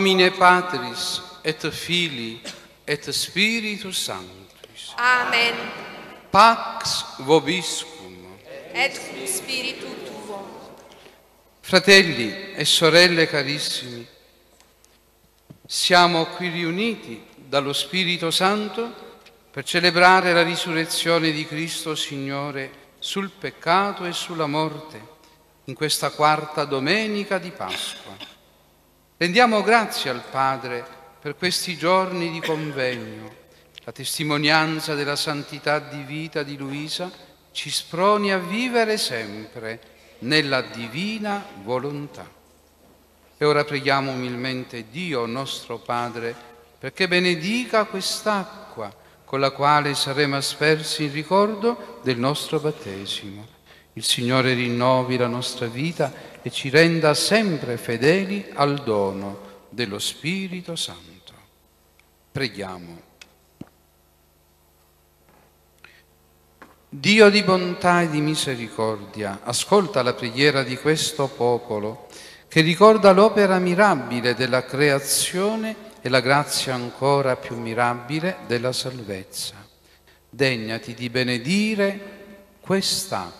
In nomine Patris et Filii et Spiritus Sanctus. Amen. Pax vobiscum. Et spiritu tuo. Fratelli e sorelle carissimi, siamo qui riuniti dallo Spirito Santo per celebrare la risurrezione di Cristo Signore sul peccato e sulla morte in questa quarta domenica di Pasqua. Rendiamo grazie al Padre per questi giorni di convegno. La testimonianza della santità di vita di Luisa ci sproni a vivere sempre nella divina volontà. E ora preghiamo umilmente Dio nostro Padre perché benedica quest'acqua con la quale saremo aspersi in ricordo del nostro battesimo. Il Signore rinnovi la nostra vita e ci renda sempre fedeli al dono dello Spirito Santo. Preghiamo. Dio di bontà e di misericordia, ascolta la preghiera di questo popolo che ricorda l'opera mirabile della creazione e la grazia ancora più mirabile della salvezza. Degnati di benedire quest'acqua,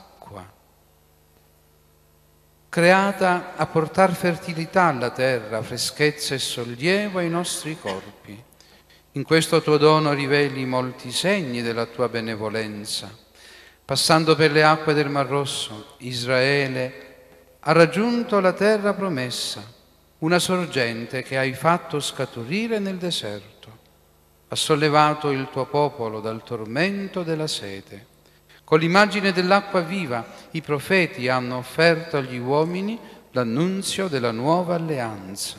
creata a portare fertilità alla terra, freschezza e sollievo ai nostri corpi. In questo tuo dono riveli molti segni della tua benevolenza. Passando per le acque del Mar Rosso, Israele ha raggiunto la terra promessa, una sorgente che hai fatto scaturire nel deserto. Ha sollevato il tuo popolo dal tormento della sete. Con l'immagine dell'acqua viva i profeti hanno offerto agli uomini l'annunzio della nuova alleanza.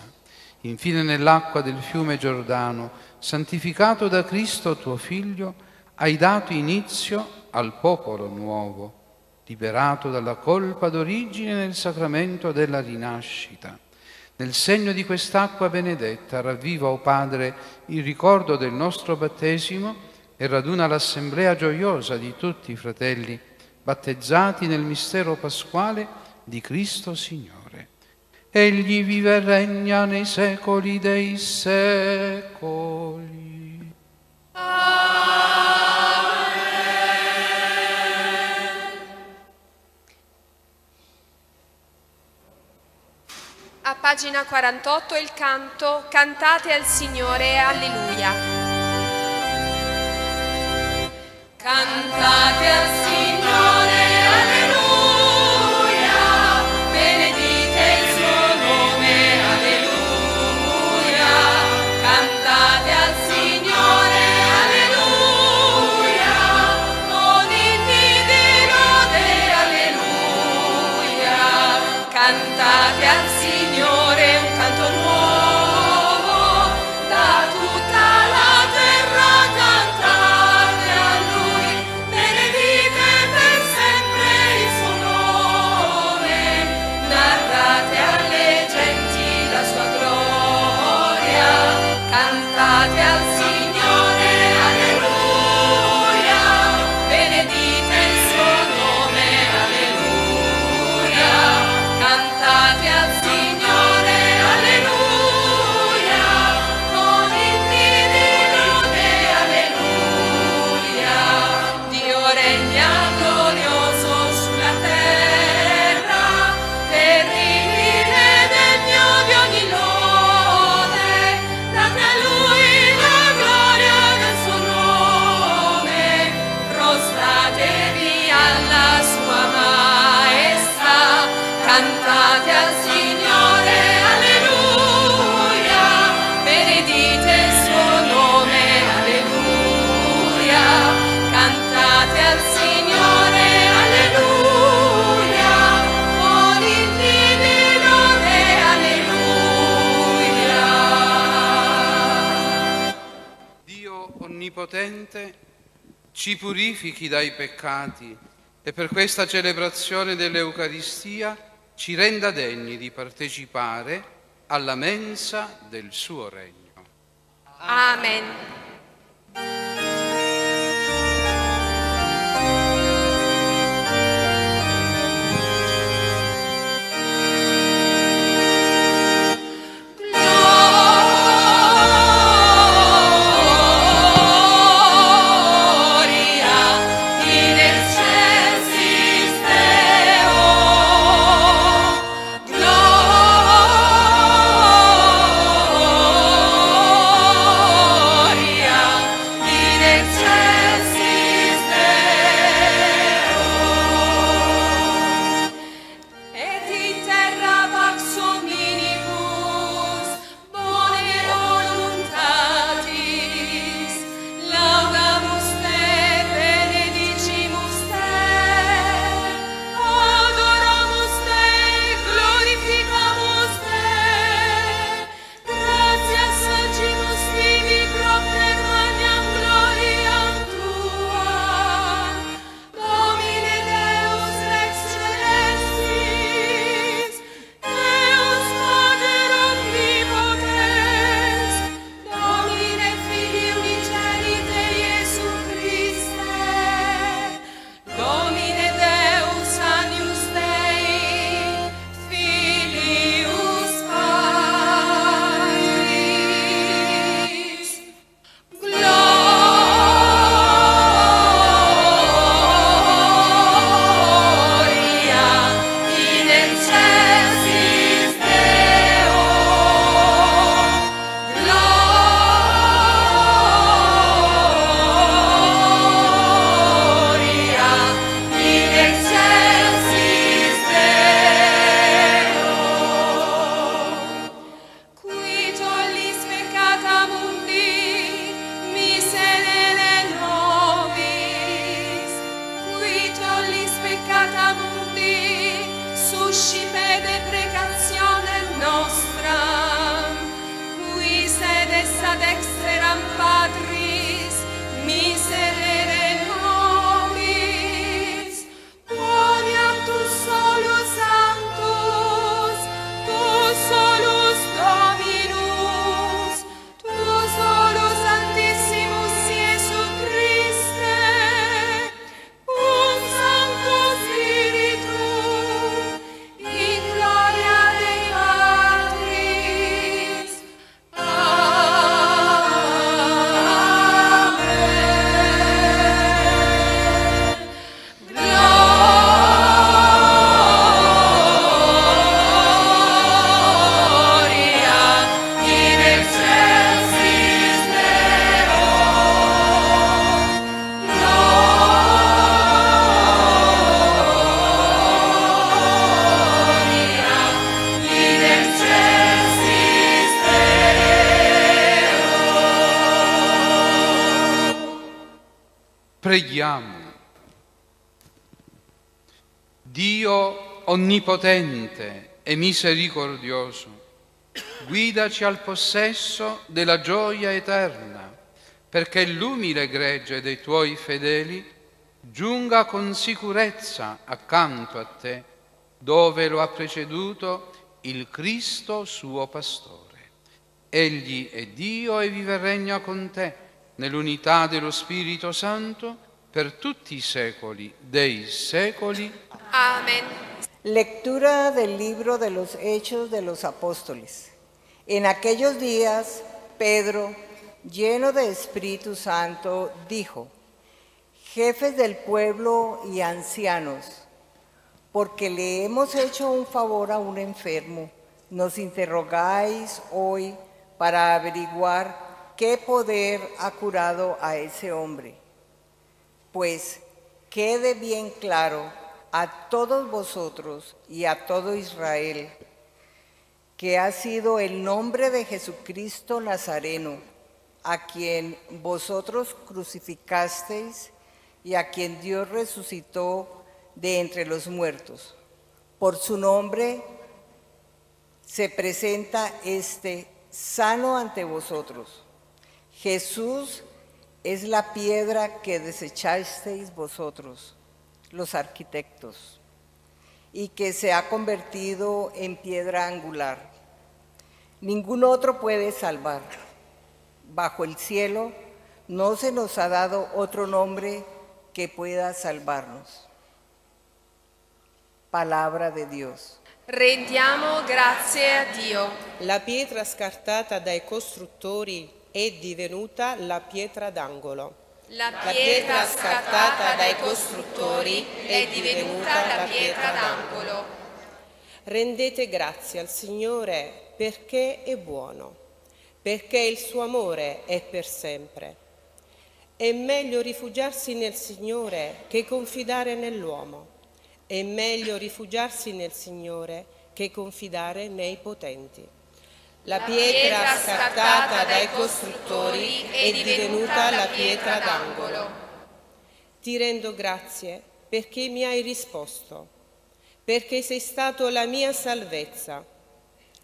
Infine nell'acqua del fiume Giordano, santificato da Cristo tuo Figlio, hai dato inizio al popolo nuovo, liberato dalla colpa d'origine nel sacramento della rinascita. Nel segno di quest'acqua benedetta ravviva, o oh Padre, il ricordo del nostro battesimo e raduna l'assemblea gioiosa di tutti i fratelli battezzati nel mistero pasquale di Cristo Signore. Egli vive e regna nei secoli dei secoli. A pagina 48 il canto Cantate al Signore, alleluia. Cantate al Signore, peccati e per questa celebrazione dell'Eucaristia ci renda degni di partecipare alla mensa del suo regno. Amen. Onnipotente e misericordioso, guidaci al possesso della gioia eterna, perché l'umile gregge dei tuoi fedeli giunga con sicurezza accanto a te, dove lo ha preceduto il Cristo suo pastore. Egli è Dio e vive e regna con te nell'unità dello Spirito Santo per tutti i secoli dei secoli. Amen. Lectura del libro de los Hechos de los Apóstoles. En aquellos días, Pedro, lleno de Espíritu Santo, dijo, jefes del pueblo y ancianos, porque le hemos hecho un favor a un enfermo, nos interrogáis hoy para averiguar qué poder ha curado a ese hombre. Pues quede bien claro a todos vosotros y a todo Israel que ha sido el nombre de Jesucristo Nazareno, a quien vosotros crucificasteis y a quien Dios resucitó de entre los muertos. Por su nombre se presenta este sano ante vosotros. Jesús es la piedra que desechasteis vosotros, los arquitectos, y que se ha convertido en piedra angular. Ningún otro puede salvar. Bajo el cielo no se nos ha dado otro nombre que pueda salvarnos. Palabra de Dios. Rendiamo grazie a Dio. La pietra scartata dai costruttori è divenuta la pietra d'angolo. La pietra scattata dai costruttori è divenuta la pietra d'angolo. Rendete grazie al Signore perché è buono, perché il suo amore è per sempre. È meglio rifugiarsi nel Signore che confidare nell'uomo. È meglio rifugiarsi nel Signore che confidare nei potenti. La pietra scartata dai costruttori è divenuta la pietra d'angolo. Ti rendo grazie perché mi hai risposto, perché sei stato la mia salvezza.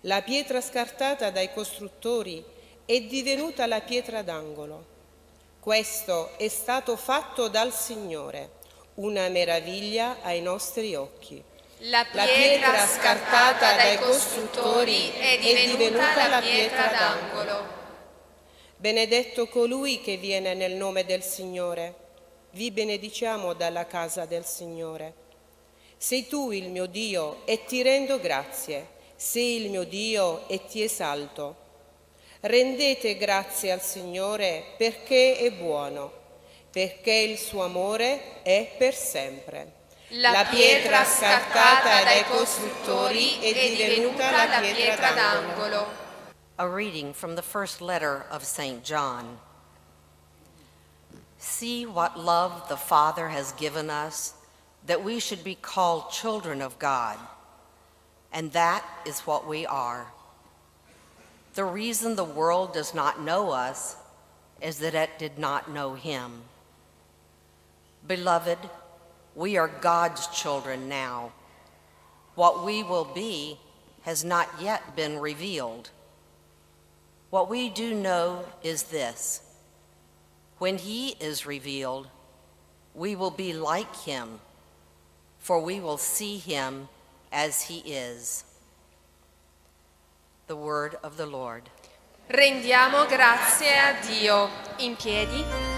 La pietra scartata dai costruttori è divenuta la pietra d'angolo. Questo è stato fatto dal Signore, una meraviglia ai nostri occhi. La La pietra scartata dai costruttori è divenuta la pietra d'angolo. Benedetto colui che viene nel nome del Signore. Vi benediciamo dalla casa del Signore. Sei tu il mio Dio e ti rendo grazie. Sei il mio Dio e ti esalto. Rendete grazie al Signore perché è buono, perché il suo amore è per sempre. La pietra scartata dai costruttori è divenuta la pietra d'angolo. A reading from the first letter of St. John. See what love the Father has given us, that we should be called children of God. And that is what we are. The reason the world does not know us is that it did not know him. Beloved, we are God's children now. What we will be has not yet been revealed. What we do know is this when he is revealed, we will be like him, for we will see him as he is. The word of the Lord. Rendiamo grazie a Dio. In piedi.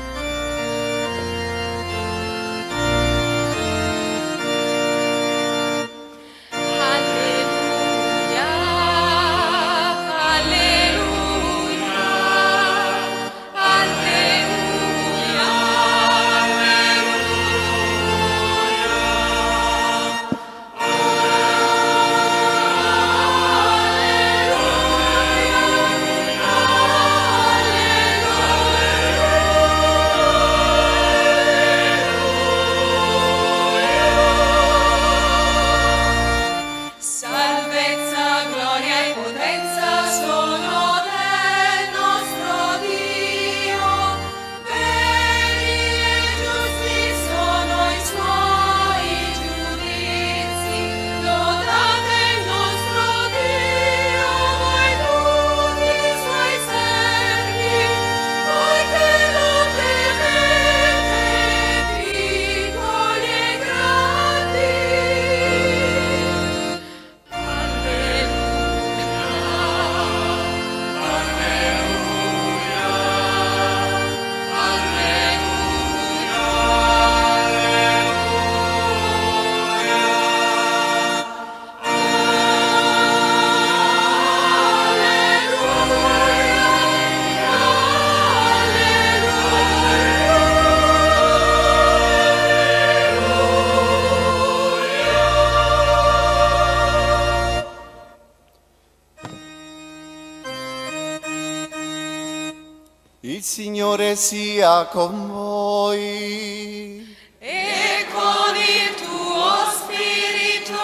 Signore sia con voi. E con il tuo spirito.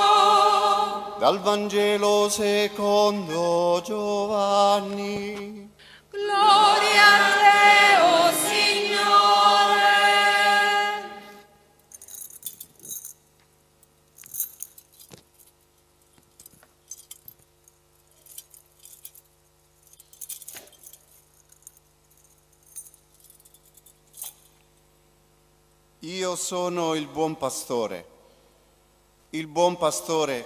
Dal Vangelo secondo Giovanni. Gloria a te, o Signore. Io sono il buon pastore. Il buon pastore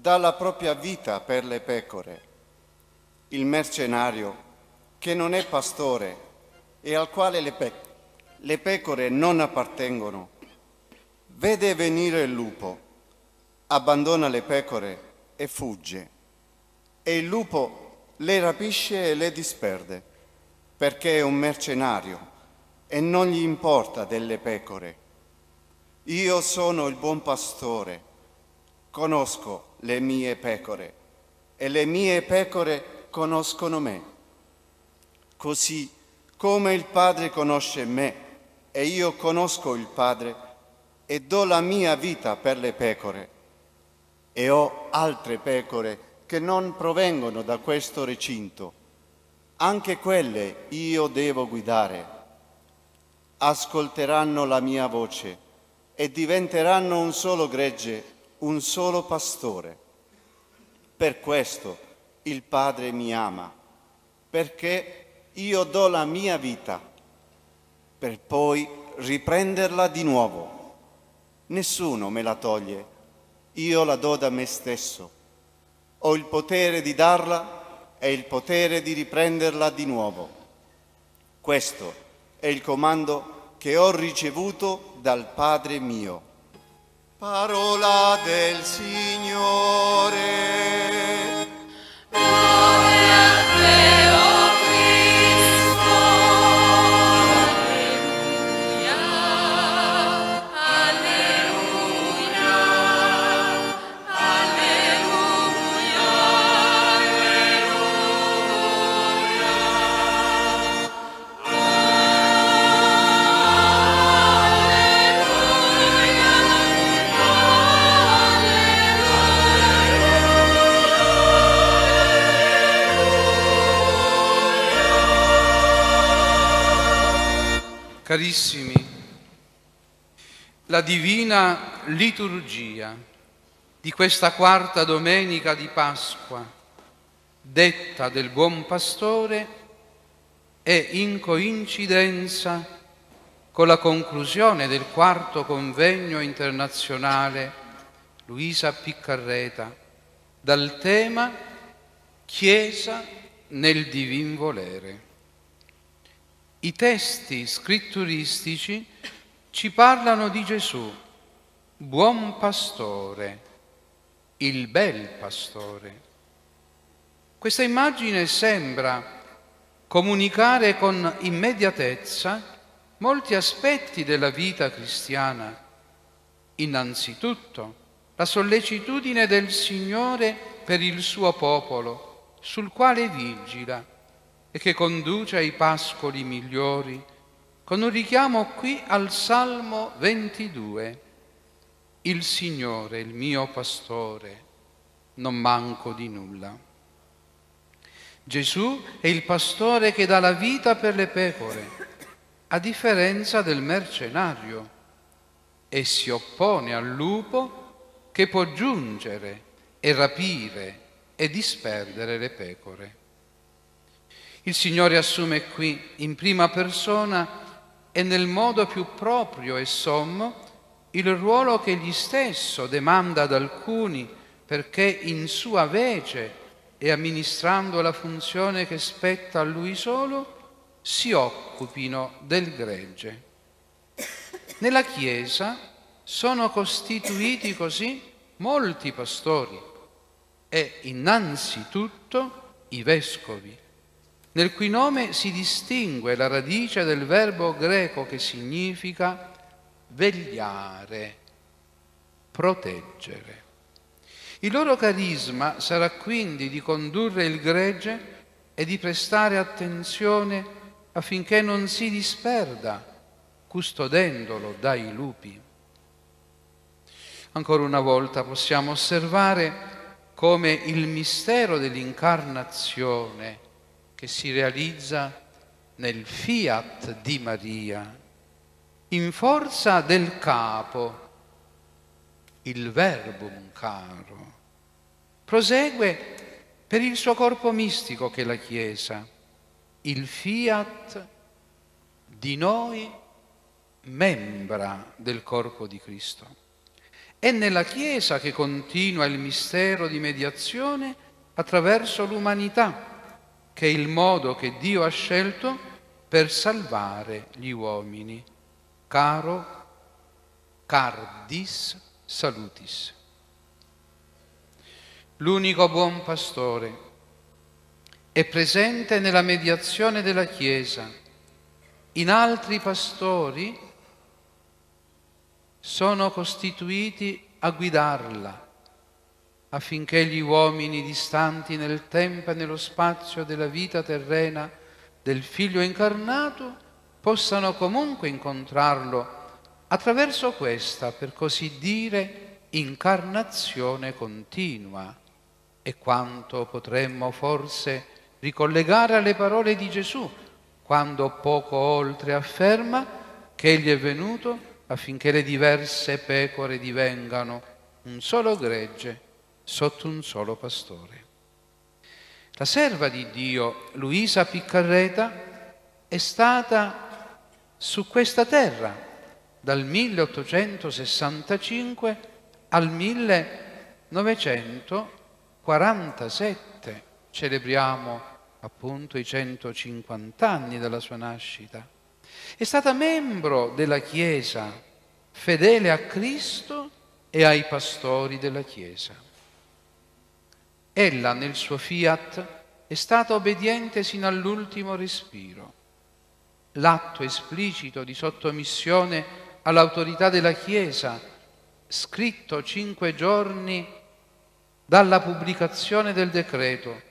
dà la propria vita per le pecore. Il mercenario, che non è pastore e al quale le, pe- le pecore non appartengono, vede venire il lupo, abbandona le pecore e fugge. E il lupo le rapisce e le disperde, perché è un mercenario e non gli importa delle pecore. Io sono il buon pastore, conosco le mie pecore e le mie pecore conoscono me. Così come il Padre conosce me e io conosco il Padre e do la mia vita per le pecore. E ho altre pecore che non provengono da questo recinto. Anche quelle io devo guidare ascolteranno la mia voce e diventeranno un solo gregge, un solo pastore. Per questo il Padre mi ama, perché io do la mia vita per poi riprenderla di nuovo. Nessuno me la toglie, io la do da me stesso. Ho il potere di darla e il potere di riprenderla di nuovo. Questo è il comando che ho ricevuto dal Padre mio. Parola del Signore. Carissimi, la divina liturgia di questa quarta domenica di Pasqua detta del buon pastore, è in coincidenza con la conclusione del quarto convegno internazionale Luisa Piccarreta dal tema Chiesa nel divin volere. I testi scritturistici ci parlano di Gesù, buon pastore, il bel pastore. Questa immagine sembra comunicare con immediatezza molti aspetti della vita cristiana. Innanzitutto, la sollecitudine del Signore per il suo popolo, sul quale vigila e che conduce ai pascoli migliori, con un richiamo qui al Salmo 22. Il Signore, il mio pastore, non manco di nulla. Gesù è il pastore che dà la vita per le pecore, a differenza del mercenario, e si oppone al lupo che può giungere e rapire e disperdere le pecore. Il Signore assume qui in prima persona e nel modo più proprio e sommo il ruolo che egli stesso demanda ad alcuni perché in sua vece e amministrando la funzione che spetta a lui solo si occupino del gregge. Nella Chiesa sono costituiti così molti pastori e innanzitutto i vescovi, nel cui nome si distingue la radice del verbo greco che significa vegliare, proteggere. Il loro carisma sarà quindi di condurre il gregge e di prestare attenzione affinché non si disperda, custodendolo dai lupi. Ancora una volta possiamo osservare come il mistero dell'incarnazione che si realizza nel fiat di Maria, in forza del capo, il verbum caro, prosegue per il suo corpo mistico che è la Chiesa, il fiat di noi membra del corpo di Cristo. È nella Chiesa che continua il mistero di mediazione attraverso l'umanità, che è il modo che Dio ha scelto per salvare gli uomini. Caro Cardis Salutis. L'unico buon pastore è presente nella mediazione della Chiesa. In altri pastori sono costituiti a guidarla affinché gli uomini distanti nel tempo e nello spazio della vita terrena del Figlio incarnato possano comunque incontrarlo attraverso questa, per così dire, incarnazione continua. E quanto potremmo forse ricollegare alle parole di Gesù, quando poco oltre afferma che Egli è venuto affinché le diverse pecore divengano un solo gregge sotto un solo pastore. La serva di Dio, Luisa Piccarreta, è stata su questa terra dal 1865 al 1947. Celebriamo appunto i 150 anni dalla sua nascita. È stata membro della Chiesa, fedele a Cristo e ai pastori della Chiesa. Ella nel suo fiat è stata obbediente sino all'ultimo respiro. L'atto esplicito di sottomissione all'autorità della Chiesa, scritto cinque giorni dalla pubblicazione del decreto,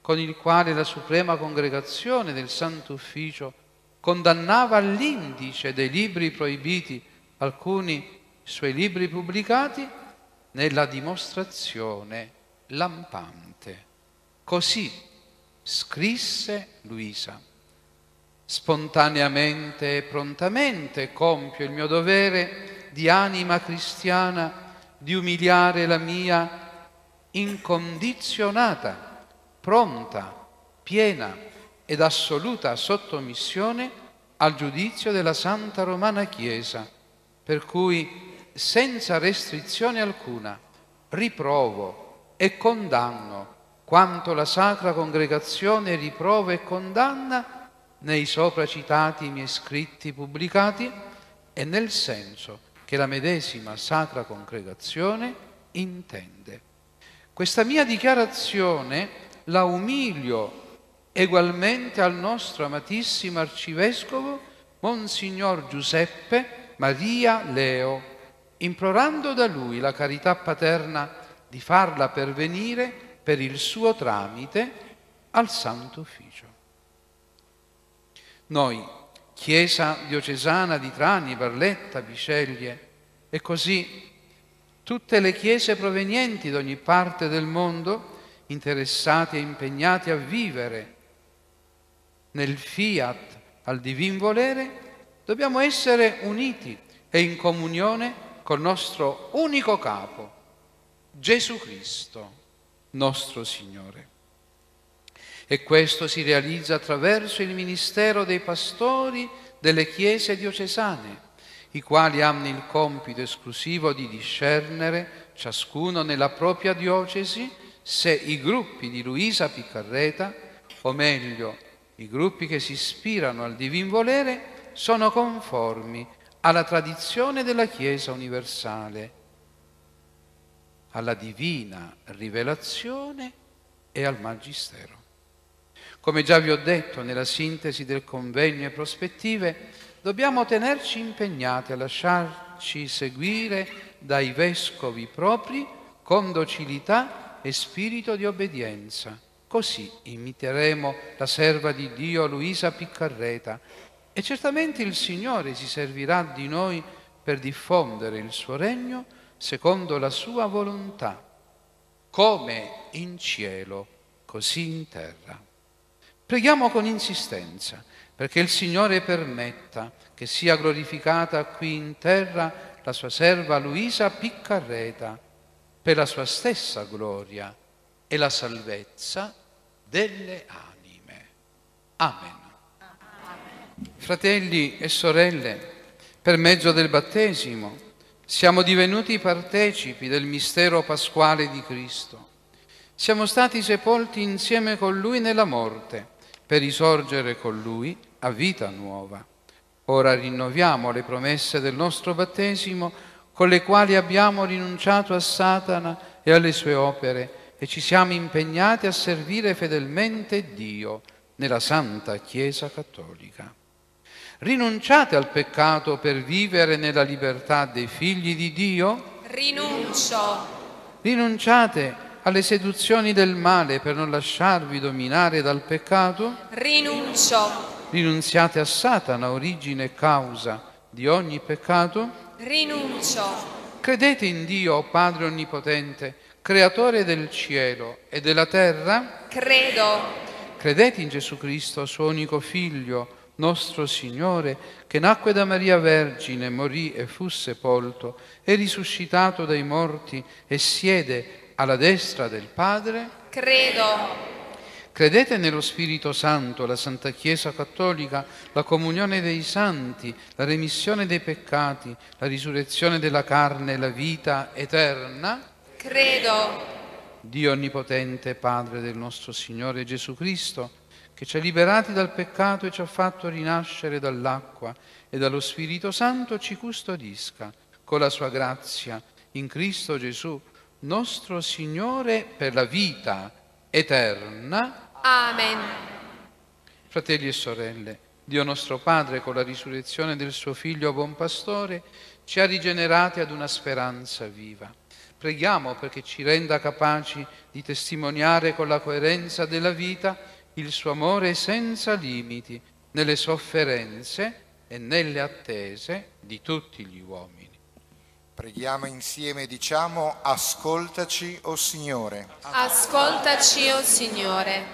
con il quale la Suprema Congregazione del Santo Ufficio condannava all'indice dei libri proibiti alcuni suoi libri pubblicati nella dimostrazione lampante. Così scrisse Luisa. Spontaneamente e prontamente compio il mio dovere di anima cristiana di umiliare la mia incondizionata pronta, piena ed assoluta sottomissione al giudizio della Santa Romana Chiesa, per cui senza restrizione alcuna riprovo e condanno quanto la Sacra Congregazione riprova e condanna nei sopra citati miei scritti pubblicati e nel senso che la medesima Sacra Congregazione intende. Questa mia dichiarazione la umilio egualmente al nostro amatissimo arcivescovo Monsignor Giuseppe Maria Leo, implorando da lui la carità paterna di farla pervenire per il suo tramite al Santo Ufficio. Noi, Chiesa diocesana di Trani, Barletta, Biceglie e così tutte le chiese provenienti da ogni parte del mondo, interessati e impegnati a vivere nel fiat al divin volere, dobbiamo essere uniti e in comunione col nostro unico capo, Gesù Cristo, nostro Signore. E questo si realizza attraverso il ministero dei pastori delle chiese diocesane, i quali hanno il compito esclusivo di discernere, ciascuno nella propria diocesi, se i gruppi di Luisa Piccarreta, o meglio, i gruppi che si ispirano al divin volere, sono conformi alla tradizione della Chiesa universale, alla divina rivelazione e al Magistero. Come già vi ho detto nella sintesi del convegno e prospettive, dobbiamo tenerci impegnati a lasciarci seguire dai vescovi propri con docilità e spirito di obbedienza. Così imiteremo la serva di Dio Luisa Piccarreta e certamente il Signore si servirà di noi per diffondere il suo regno secondo la sua volontà, come in cielo, così in terra. Preghiamo con insistenza perché il Signore permetta che sia glorificata qui in terra la sua serva Luisa Piccarreta per la sua stessa gloria e la salvezza delle anime. Amen. Fratelli e sorelle, per mezzo del battesimo siamo divenuti partecipi del mistero pasquale di Cristo. Siamo stati sepolti insieme con Lui nella morte per risorgere con Lui a vita nuova. Ora rinnoviamo le promesse del nostro battesimo con le quali abbiamo rinunciato a Satana e alle sue opere e ci siamo impegnati a servire fedelmente Dio nella Santa Chiesa Cattolica. Rinunciate al peccato per vivere nella libertà dei figli di Dio? Rinuncio. Rinunciate alle seduzioni del male per non lasciarvi dominare dal peccato? Rinuncio. Rinunziate a Satana, origine e causa di ogni peccato? Rinuncio. Credete in Dio, Padre Onnipotente, Creatore del cielo e della terra? Credo. Credete in Gesù Cristo, suo unico Figlio, nostro Signore, che nacque da Maria Vergine, morì e fu sepolto, è risuscitato dai morti e siede alla destra del Padre? Credo. Credete nello Spirito Santo, la Santa Chiesa Cattolica, la comunione dei santi, la remissione dei peccati, la risurrezione della carne e la vita eterna? Credo. Dio Onnipotente, Padre del nostro Signore Gesù Cristo, che ci ha liberati dal peccato e ci ha fatto rinascere dall'acqua e dallo Spirito Santo, ci custodisca con la sua grazia in Cristo Gesù, nostro Signore per la vita eterna. Amen. Fratelli e sorelle, Dio nostro Padre, con la risurrezione del suo Figlio buon pastore, ci ha rigenerati ad una speranza viva. Preghiamo perché ci renda capaci di testimoniare con la coerenza della vita il suo amore senza limiti nelle sofferenze e nelle attese di tutti gli uomini. Preghiamo insieme e diciamo ascoltaci, o oh Signore. Ascoltaci, o oh Signore.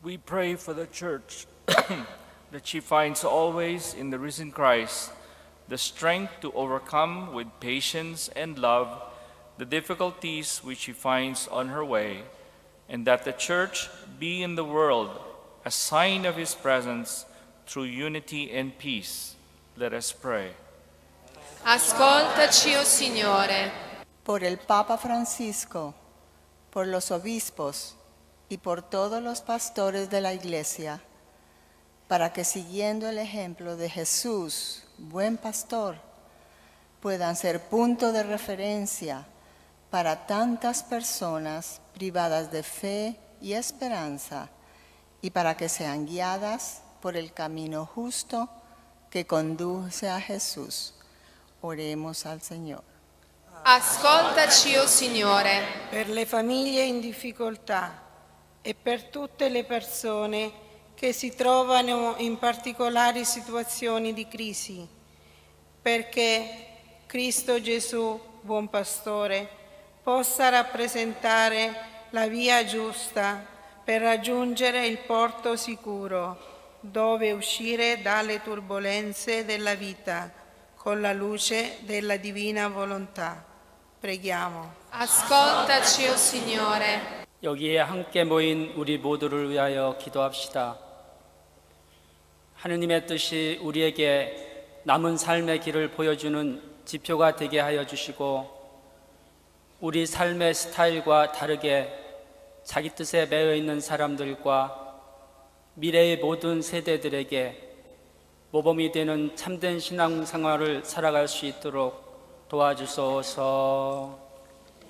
We pray for the church that she finds always in the risen Christ the strength to overcome with patience and love the difficulties which she finds on her way, and that the church be in the world a sign of his presence through unity and peace. Let us pray. Ascoltaci, o Signore, por el Papa Francisco, por los obispos y por todos los pastores de la Iglesia, para que siguiendo el ejemplo de Jesús, buen pastor, puedan ser punto de referencia para tantas personas privadas de fe y esperanza y para que sean guiadas por el camino justo que conduce a Jesús. Oremos al Señor. ascoltaci, o Signore, per le famiglie in difficoltà e per tutte le persone che si trovano in particolari situazioni di crisi, perché Cristo Gesù, buon pastore, possa rappresentare la via giusta per raggiungere il porto sicuro, dove uscire dalle turbulenze della vita con la luce della divina volontà. Preghiamo. ascoltaci, o Signore. 여기에 함께 모인 우리 모두를 위하여 기도합시다. 하느님의 뜻이 우리에게 남은 삶의 길을 보여주는 지표가 되게 하여 주시고 우리 삶의 스타일과 다르게 자기 뜻에 매여 있는 사람들과 미래의 모든 세대들에게 모범이 되는 참된 신앙 생활을 살아갈 수 있도록 도와주소서.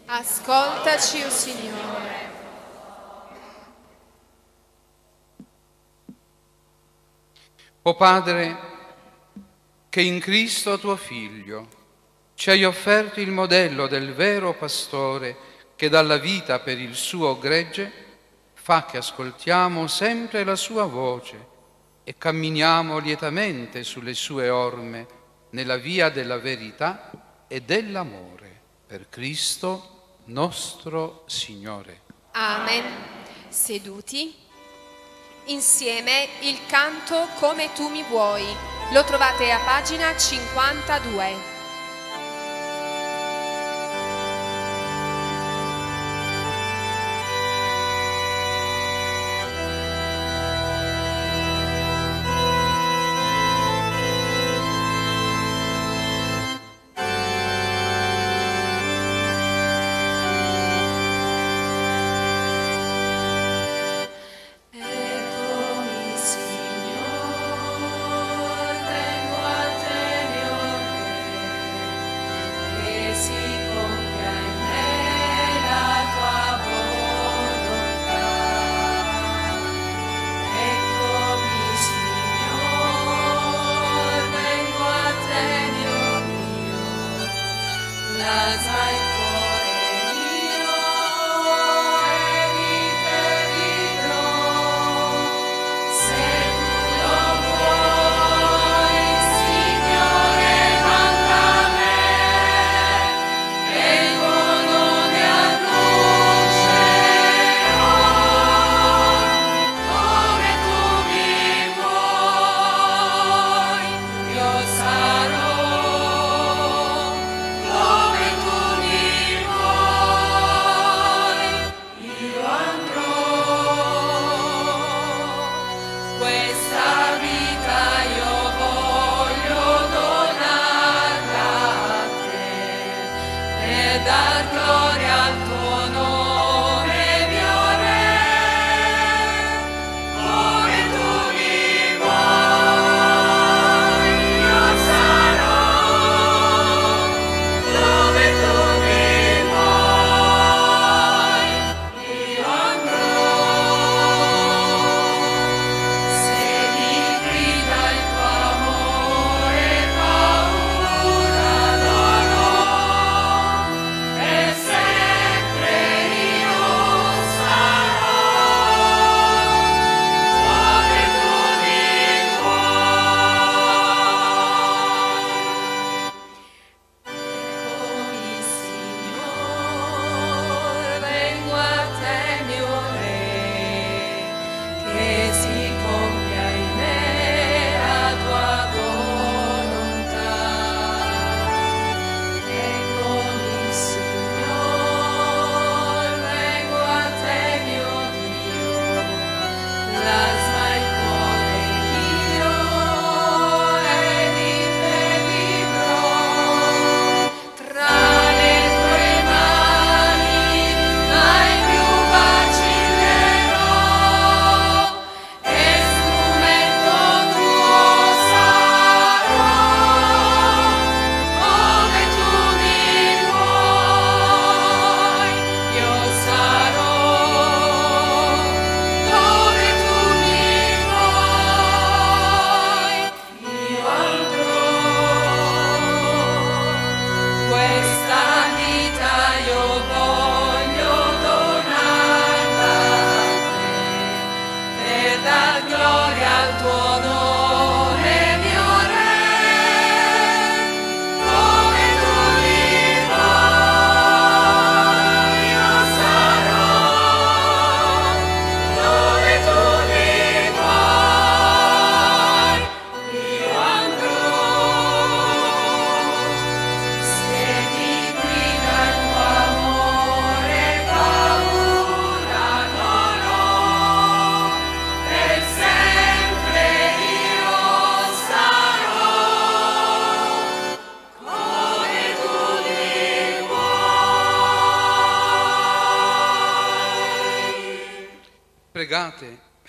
Ascoltaci, o Signore. O Padre, che in Cristo tuo Figlio ci hai offerto il modello del vero pastore che dà la vita per il suo gregge, fa che ascoltiamo sempre la sua voce e camminiamo lietamente sulle sue orme nella via della verità e dell'amore per Cristo nostro Signore. Amen. Seduti. Insieme il canto Come tu mi vuoi. Lo trovate a pagina 52.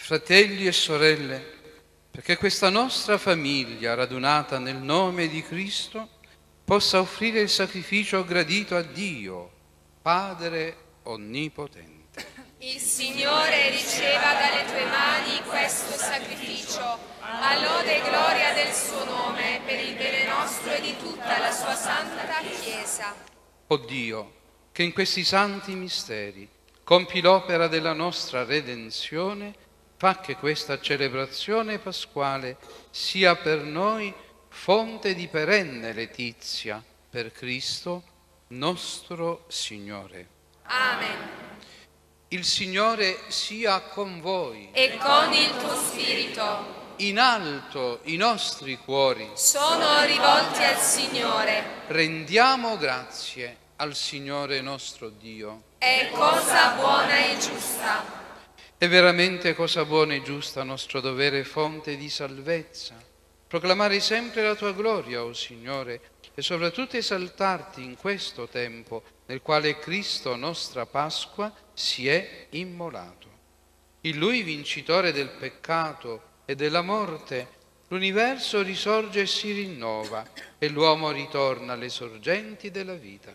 Fratelli e sorelle, perché questa nostra famiglia, radunata nel nome di Cristo, possa offrire il sacrificio gradito a Dio, Padre Onnipotente. Il Signore riceva dalle tue mani questo sacrificio, a lode e gloria del suo nome, per il bene nostro e di tutta la sua santa Chiesa. O Dio, che in questi santi misteri compi l'opera della nostra redenzione, fa che questa celebrazione pasquale sia per noi fonte di perenne letizia per Cristo nostro Signore. Amen. Il Signore sia con voi. E con il tuo spirito. In alto i nostri cuori. Sono rivolti al Signore. Rendiamo grazie al Signore nostro Dio. È cosa buona e giusta. È veramente cosa buona e giusta nostro dovere fonte di salvezza. Proclamare sempre la tua gloria, o oh Signore, e soprattutto esaltarti in questo tempo nel quale Cristo, nostra Pasqua, si è immolato. In Lui, vincitore del peccato e della morte, l'universo risorge e si rinnova e l'uomo ritorna alle sorgenti della vita.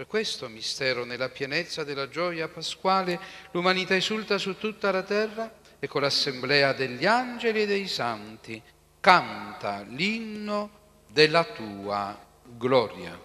Per questo mistero, nella pienezza della gioia pasquale, l'umanità esulta su tutta la terra e con l'assemblea degli angeli e dei santi canta l'inno della tua gloria.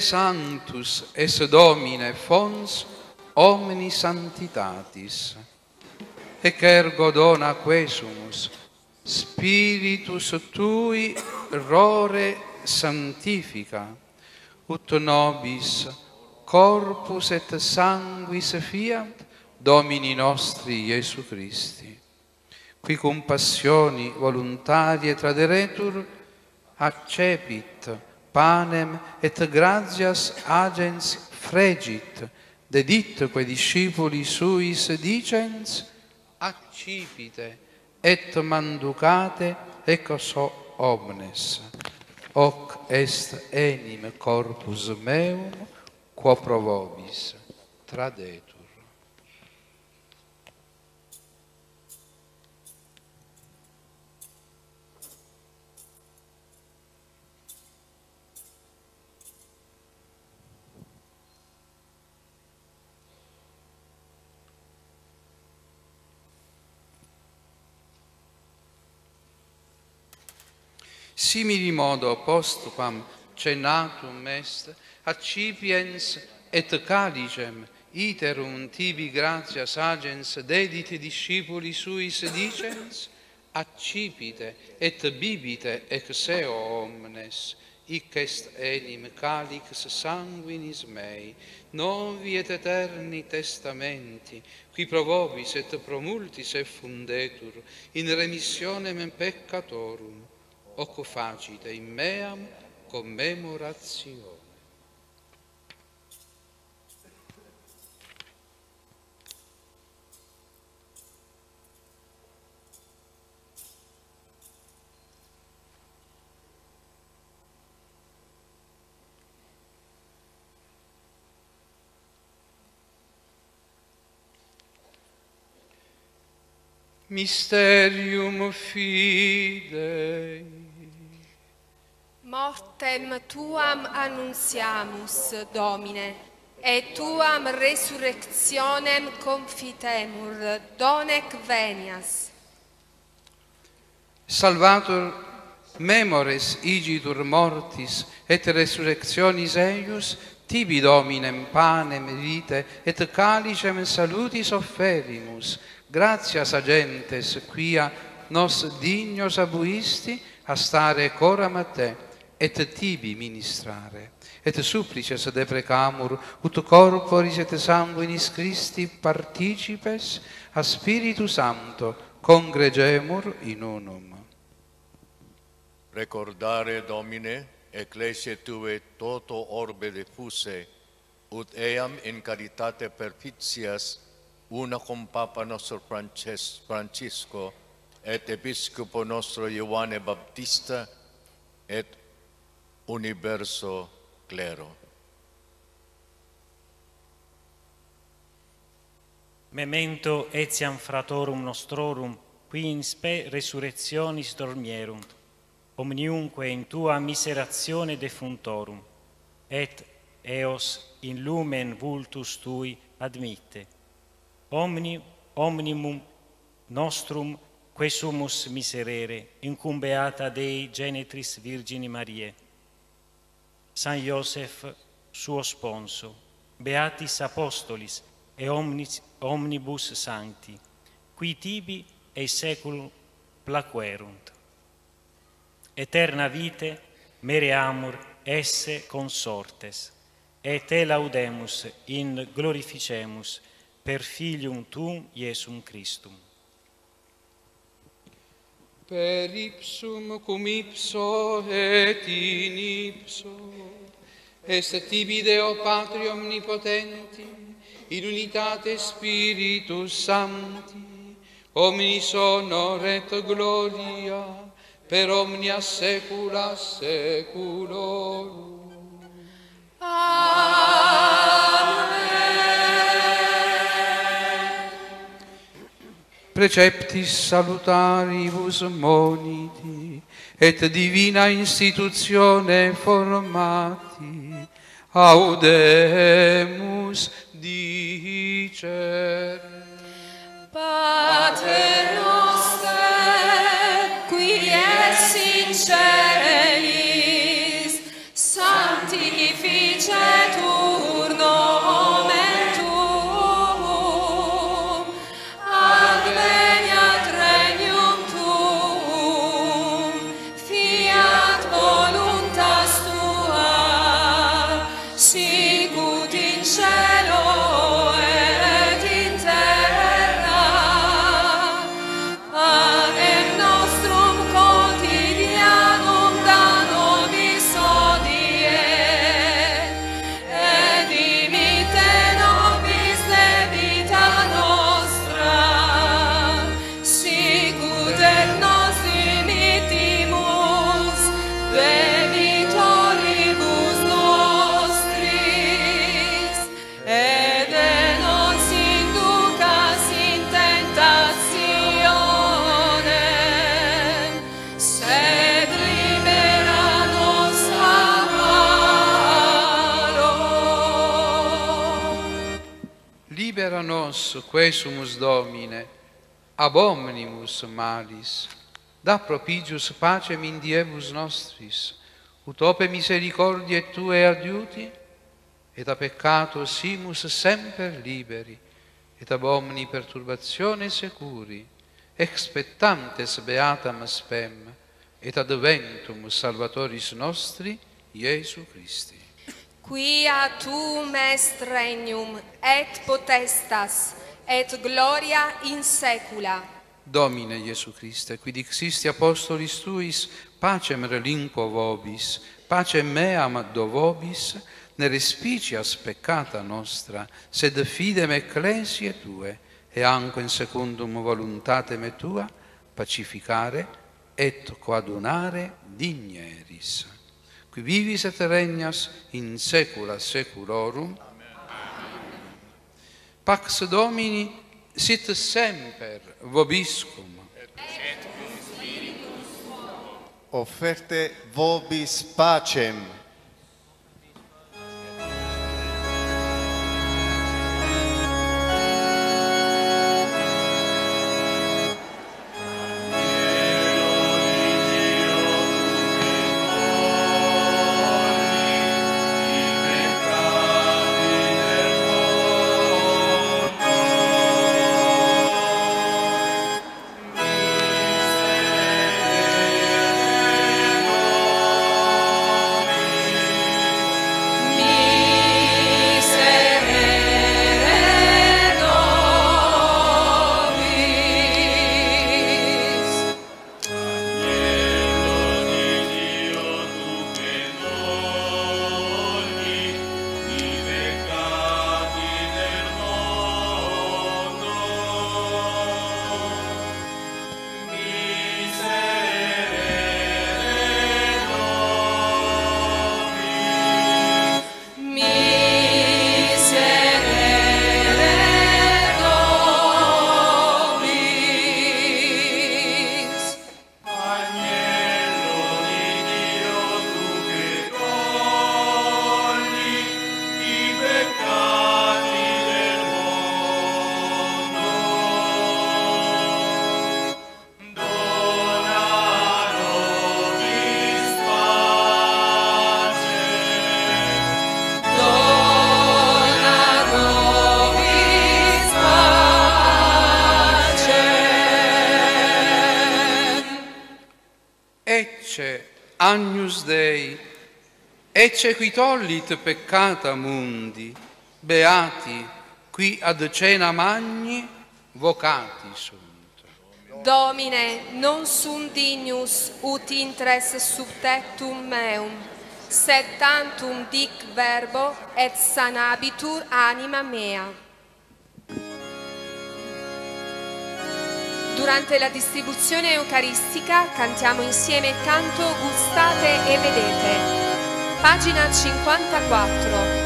Sanctus es Domine fons omni santitatis. Ec ergo dona quesumus, Spiritus tui rore santifica, ut nobis corpus et sanguis fiat Domini nostri Iesu Christi, qui cum passioni voluntarie traderetur, accepit panem et gratias agens fregit, deditque discipuli suis dicens, accipite et manducate ecco omnes. Hoc est enim corpus meum, quo pro vobis tradetur. Simili modo postquam cenatum est, accipiens et calicem, iterum tibi gratia sagens dedit discipuli suis dicens, accipite et bibite ex eo omnes, hic est enim calix sanguinis mei, novi et eterni testamenti, qui pro vobis et pro multis effundetur, in remissionem peccatorum, oco facite in meam commemoratio. Mysterium Fidei. Mortem tuam annunziamus, Domine, et tuam resurrectionem confitemur, donec venias. Salvator memores igitur mortis et resurrectionis eius, tibi dominem panem vite et calicem salutis offerimus, gratias agentes quia nos dignos abuisti a stare coram a te et tibi ministrare. Et supplices deprecamur, ut corporis et sanguinis Christi participes a Spiritu Santo congregemur in unum. Recordare, Domine, ecclesie Tue toto orbe diffuse, ut eam in caritate perficias una cum Papa nostro Frances, Francisco et Episcopo nostro Ioanne Baptista et universo clero. Memento etiam fratorum nostrorum, qui in spe resurrectionis dormierunt, omniunque in tua miserazione defuntorum, et eos in lumen vultus tui admitte. Omni, omnimum nostrum que sumus miserere, incumbeata Dei genitris Virgini Mariae, San Iosef, suo sponso, Beatis Apostolis e omnis, omnibus sancti, qui tibi e seculum plaquerunt. Eterna vite mereamur esse consortes, et te laudemus in glorificemus per filium tuum Iesum Christum. per ipsum cum ipso et in ipso. Est tibi Deo Patri Omnipotenti, in unitate Spiritus Sancti, omnis honor et gloria per omnia saecula saeculorum. Amen. Preceptis salutaribus moniti et divina institutione formati audemus dicere Pater noster, quesumus Domine ab omnimus malis da propigius pacem in diebus nostris, utope misericordiae Tue adiuti, et a peccato simus semper liberi, et ab omni perturbatione securi, expectantes beatam spem, et adventum salvatoris nostri, Iesu Christi. Quia tuum est regnum, et potestas, et gloria in saecula. Domine Iesu Christe, qui dixisti apostolis tuis, pacem relinquo vobis, pacem meam do vobis, ne respicias peccata nostra, sed fidem ecclesiae tue, e anco in secundum voluntatem tua, pacificare et coadunare digneris. Qui vivis et regnas in saecula saeculorum. Pax Domini sit semper vobiscum. Offerte vobis pacem. Ecce qui tollit peccata mundi, beati qui ad cena magni vocati sunt. Domine, non sum dignus ut intres subtectum meum, sed tantum dic verbo et sanabitur anima mea. Durante la distribuzione eucaristica cantiamo insieme il canto Gustate e vedete. Pagina 54.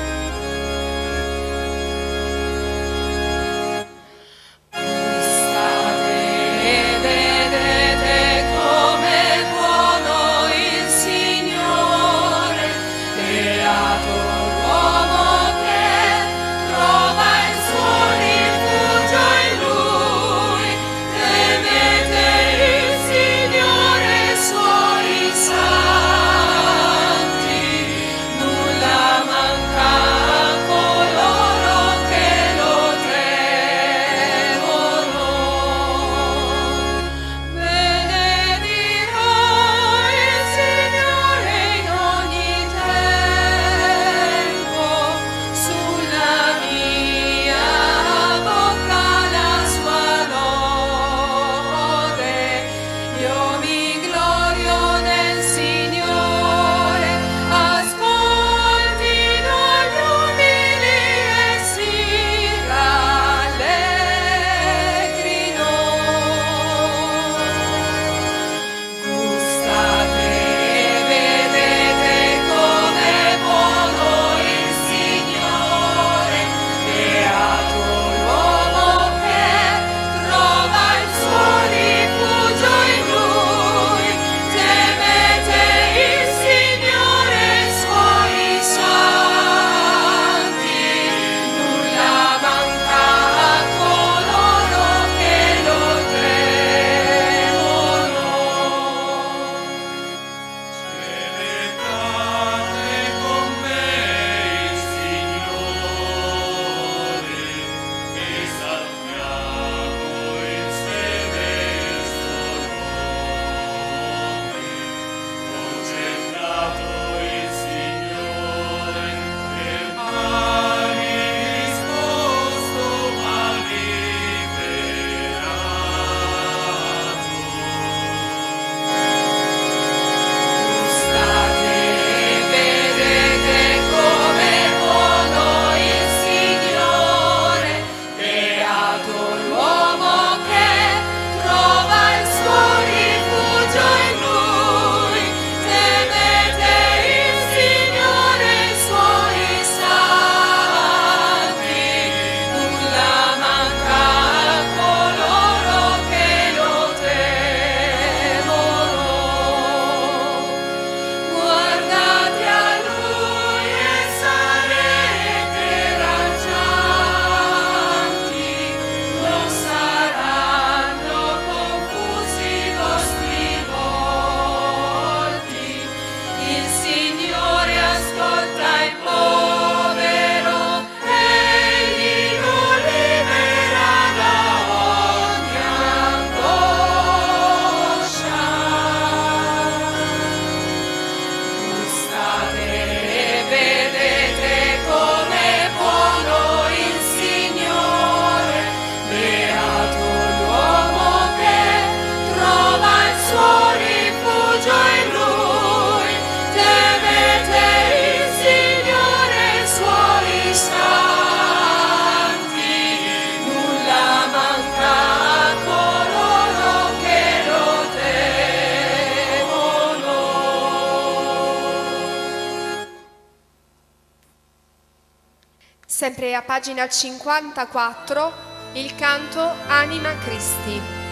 pagina 54, il canto Anima Christi.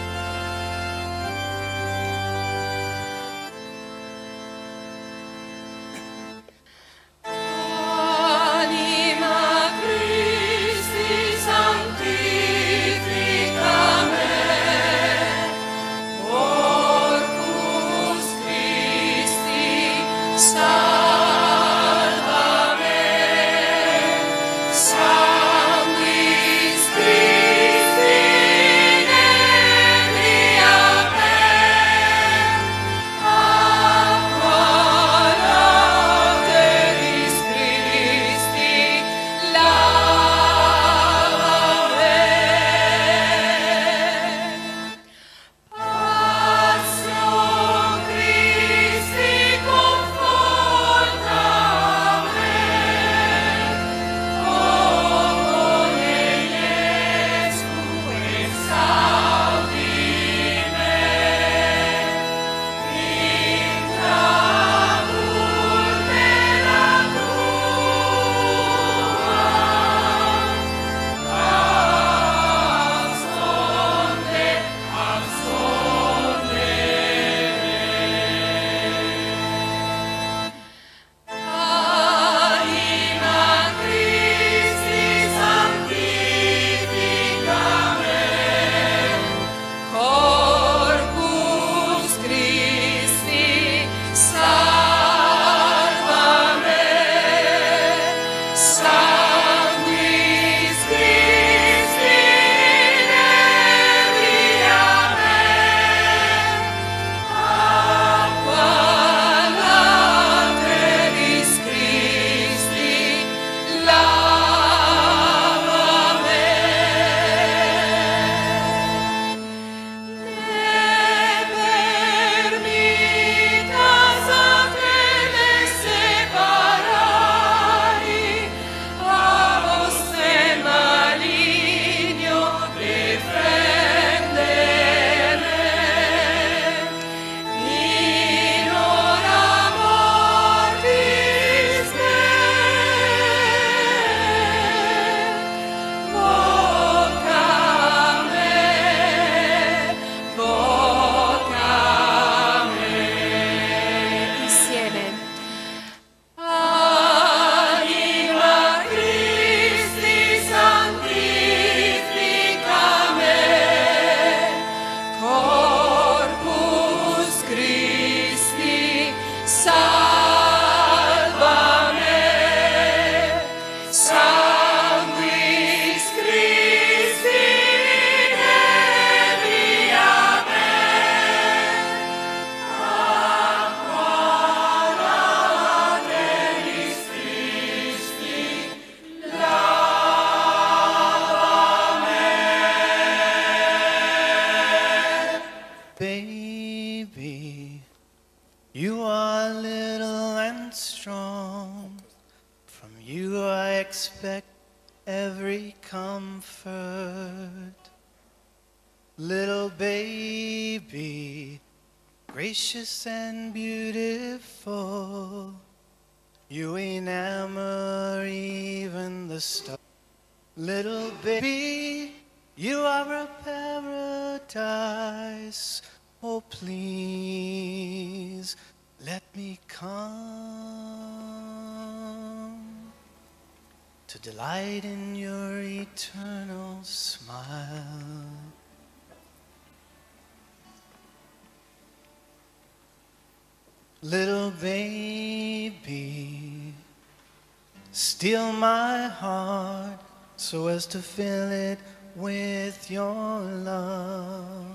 Fill my heart so as to fill it with your love.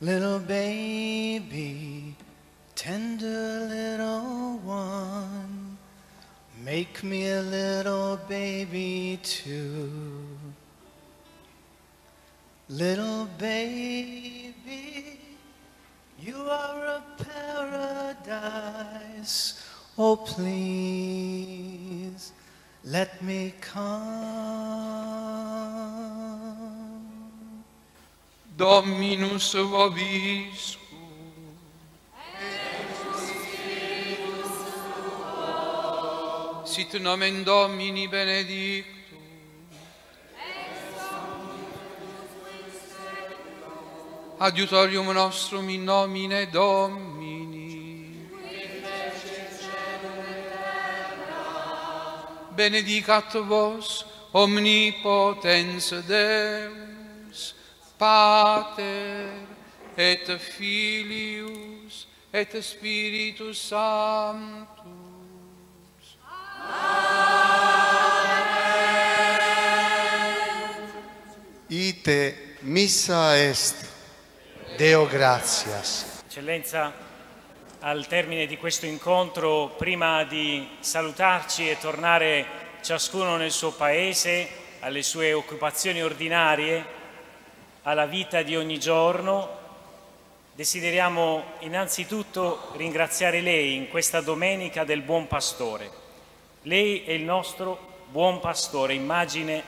Little baby, tender little one, make me a little baby too. Little baby, you are a paradise Oh, please let me come. Dominus vobiscum. Sit nomen Domini benedictum. Adiutorium nostrum in nomine Domini. Benedicat vos omnipotens Deus, Pater et Filius et Spiritus Sanctus. Ite missa est. Deo gratias. Eccellenza, al termine di questo incontro, prima di salutarci e tornare ciascuno nel suo paese, alle sue occupazioni ordinarie, alla vita di ogni giorno, desideriamo innanzitutto ringraziare lei in questa domenica del Buon Pastore. Lei è il nostro Buon Pastore, immagine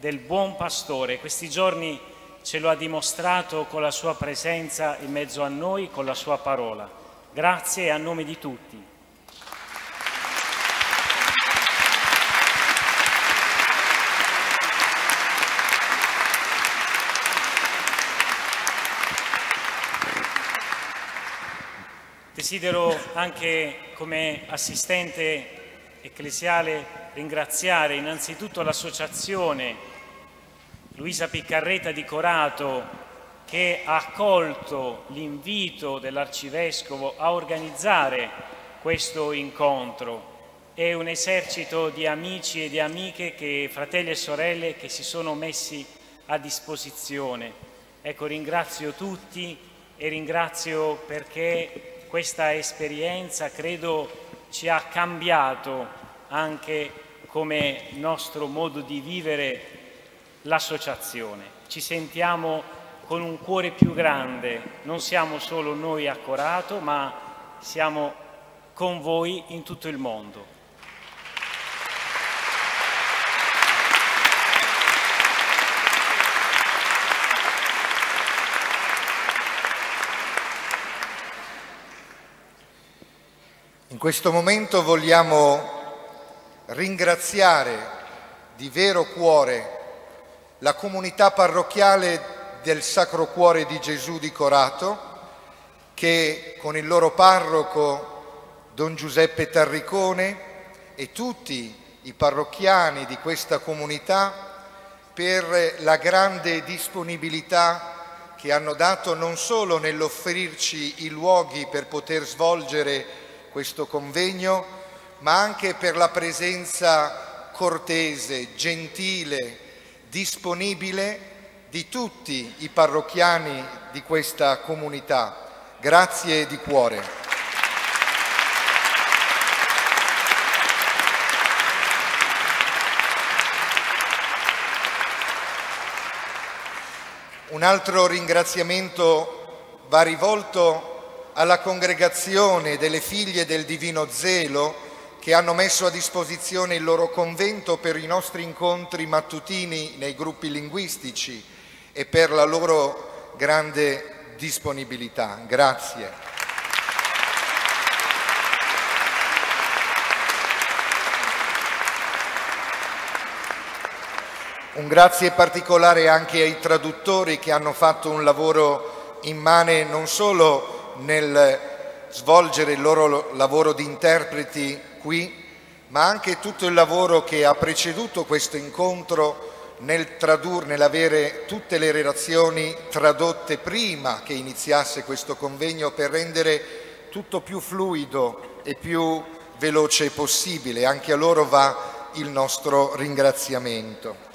del Buon Pastore. Questi giorni ce lo ha dimostrato con la sua presenza in mezzo a noi, con la sua parola. Grazie a nome di tutti. Desidero anche come assistente ecclesiale ringraziare innanzitutto l'associazione Luisa Piccarreta di Corato che ha accolto l'invito dell'Arcivescovo a organizzare questo incontro. È un esercito di amici e di amiche, che, fratelli e sorelle, che si sono messi a disposizione. Ecco, ringrazio tutti e ringrazio perché questa esperienza credo ci ha cambiato anche come nostro modo di vivere l'associazione. Ci sentiamo con un cuore più grande, non siamo solo noi a Corato, ma siamo con voi in tutto il mondo. In questo momento vogliamo ringraziare di vero cuore la comunità parrocchiale del Sacro Cuore di Gesù di Corato che con il loro parroco Don Giuseppe Tarricone e tutti i parrocchiani di questa comunità per la grande disponibilità che hanno dato non solo nell'offrirci i luoghi per poter svolgere questo convegno, ma anche per la presenza cortese, gentile, disponibile di tutti i parrocchiani di questa comunità. Grazie di cuore. Un altro ringraziamento va rivolto alla congregazione delle figlie del Divino Zelo che hanno messo a disposizione il loro convento per i nostri incontri mattutini nei gruppi linguistici e per la loro grande disponibilità. Grazie. Un grazie particolare anche ai traduttori che hanno fatto un lavoro immane non solo nel svolgere il loro lavoro di interpreti qui, ma anche tutto il lavoro che ha preceduto questo incontro nel tradurre, nell'avere tutte le relazioni tradotte prima che iniziasse questo convegno per rendere tutto più fluido e più veloce possibile. Anche a loro va il nostro ringraziamento.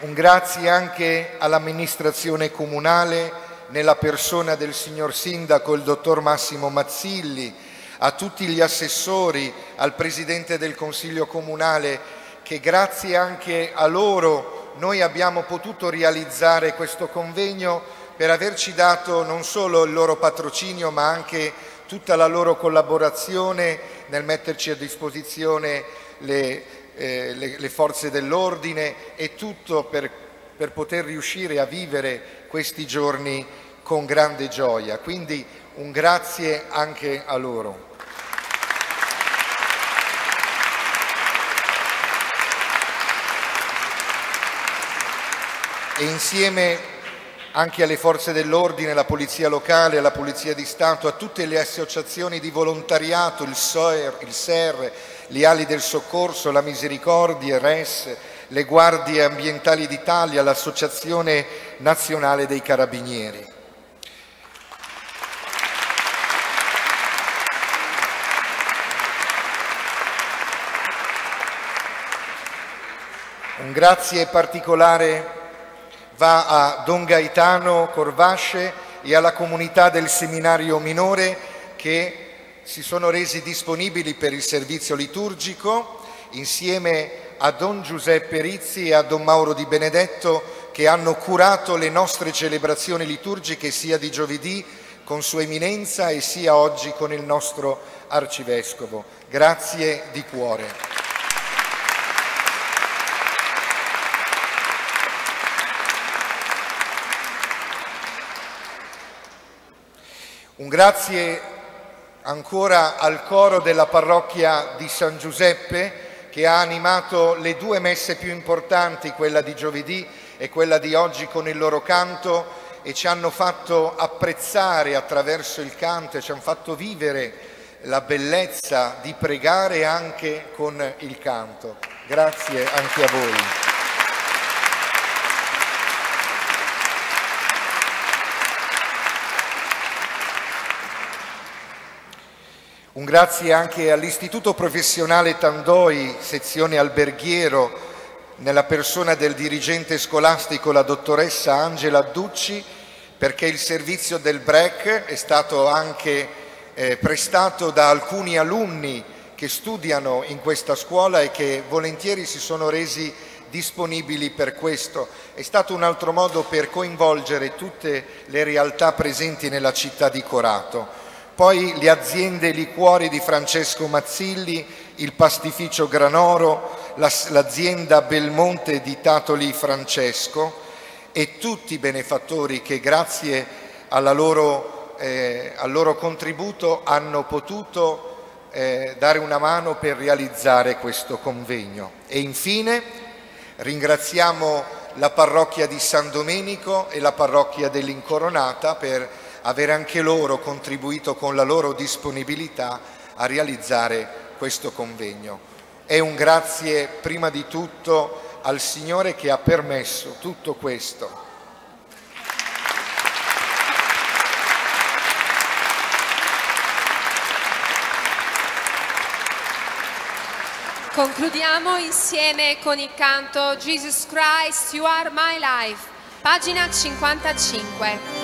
Un grazie anche all'amministrazione comunale nella persona del signor Sindaco, il dottor Massimo Mazzilli, a tutti gli assessori, al Presidente del Consiglio Comunale, che grazie anche a loro noi abbiamo potuto realizzare questo convegno per averci dato non solo il loro patrocinio ma anche tutta la loro collaborazione nel metterci a disposizione le eh, le, le, forze dell'ordine e tutto per, per poter riuscire a vivere questi giorni con grande gioia. Quindi un grazie anche a loro. E insieme anche alle forze dell'ordine, alla polizia locale, alla polizia di Stato, a tutte le associazioni di volontariato, il SOER, il SER, gli Ali del Soccorso, la Misericordia, RES, le Guardie Ambientali d'Italia, l'Associazione Nazionale dei Carabinieri. Un grazie particolare va a Don Gaetano Corvasce e alla comunità del seminario minore che si sono resi disponibili per il servizio liturgico insieme a Don Giuseppe Rizzi e a Don Mauro Di Benedetto che hanno curato le nostre celebrazioni liturgiche sia di giovedì con Sua Eminenza e sia oggi con il nostro Arcivescovo. Grazie di cuore. Un grazie ancora al coro della parrocchia di San Giuseppe che ha animato le due messe più importanti, quella di giovedì e quella di oggi con il loro canto e ci hanno fatto apprezzare attraverso il canto e ci hanno fatto vivere la bellezza di pregare anche con il canto. Grazie anche a voi. Un grazie anche all'Istituto Professionale Tandoi, sezione alberghiero, nella persona del dirigente scolastico, la dottoressa Angela Ducci, perché il servizio del BREC è stato anche eh, prestato da alcuni alunni che studiano in questa scuola e che volentieri si sono resi disponibili per questo. È stato un altro modo per coinvolgere tutte le realtà presenti nella città di Corato poi le aziende liquori di Francesco Mazzilli, il pastificio Granoro, l'azienda Belmonte di Tatoli Francesco e tutti i benefattori che grazie loro, eh, al loro contributo hanno potuto eh, dare una mano per realizzare questo convegno. E infine ringraziamo la parrocchia di San Domenico e la parrocchia dell'Incoronata per avere anche loro contribuito con la loro disponibilità a realizzare questo convegno. È un grazie prima di tutto al Signore che ha permesso tutto questo. Concludiamo insieme con il canto Jesus Christ, You Are My Life, pagina 55.